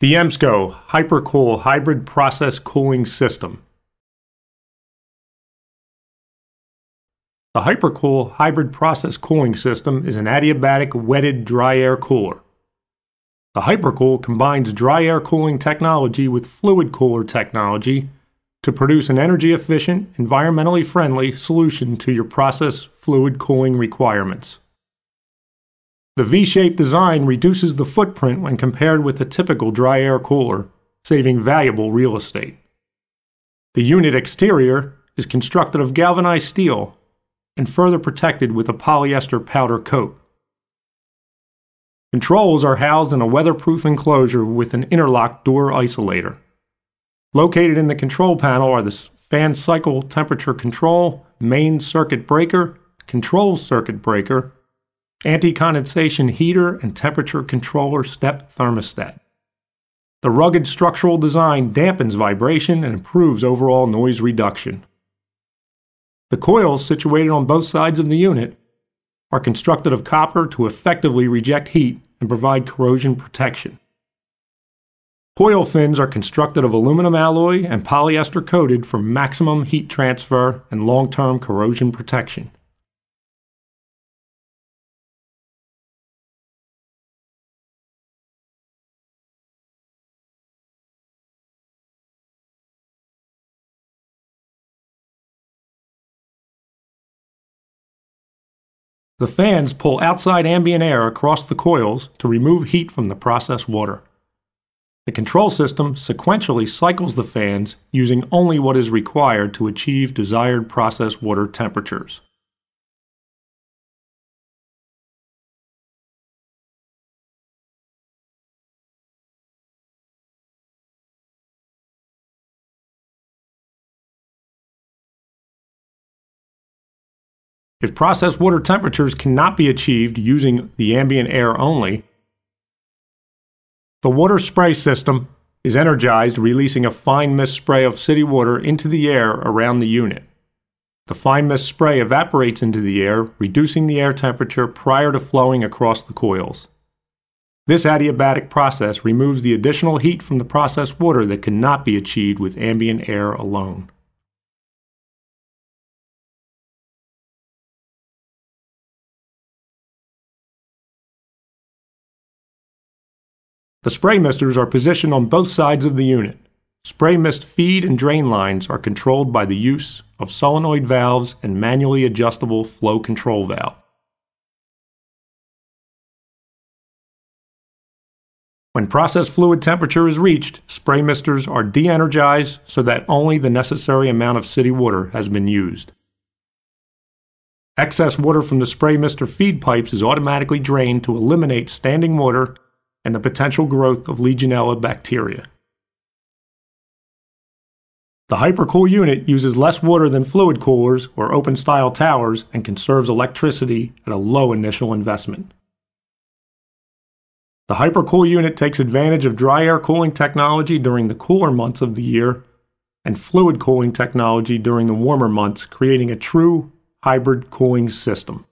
The EMSCO HyprCool Hybrid Process Cooling System. The HyprCool Hybrid Process Cooling System is an adiabatic wetted dry air cooler. The HyprCool combines dry air cooling technology with fluid cooler technology to produce an energy efficient, environmentally friendly solution to your process fluid cooling requirements. The V-shaped design reduces the footprint when compared with a typical dry air cooler, saving valuable real estate. The unit exterior is constructed of galvanized steel and further protected with a polyester powder coat. Controls are housed in a weatherproof enclosure with an interlock door isolator. Located in the control panel are the fan cycle temperature control, main circuit breaker, control circuit breaker, anti-condensation heater, and temperature controller step thermostat. The rugged structural design dampens vibration and improves overall noise reduction. The coils situated on both sides of the unit are constructed of copper to effectively reject heat and provide corrosion protection. Coil fins are constructed of aluminum alloy and polyester coated for maximum heat transfer and long-term corrosion protection. The fans pull outside ambient air across the coils to remove heat from the process water. The control system sequentially cycles the fans using only what is required to achieve desired process water temperatures. If processed water temperatures cannot be achieved using the ambient air only, the water spray system is energized, releasing a fine mist spray of city water into the air around the unit. The fine mist spray evaporates into the air, reducing the air temperature prior to flowing across the coils. This adiabatic process removes the additional heat from the processed water that cannot be achieved with ambient air alone. The spray misters are positioned on both sides of the unit. Spray mist feed and drain lines are controlled by the use of solenoid valves and manually adjustable flow control valve. When process fluid temperature is reached, spray misters are de-energized so that only the necessary amount of city water has been used. Excess water from the spray mister feed pipes is automatically drained to eliminate standing water and the potential growth of Legionella bacteria. The HyprCool unit uses less water than fluid coolers or open style towers and conserves electricity at a low initial investment. The HyprCool unit takes advantage of dry air cooling technology during the cooler months of the year and fluid cooling technology during the warmer months, creating a true hybrid cooling system.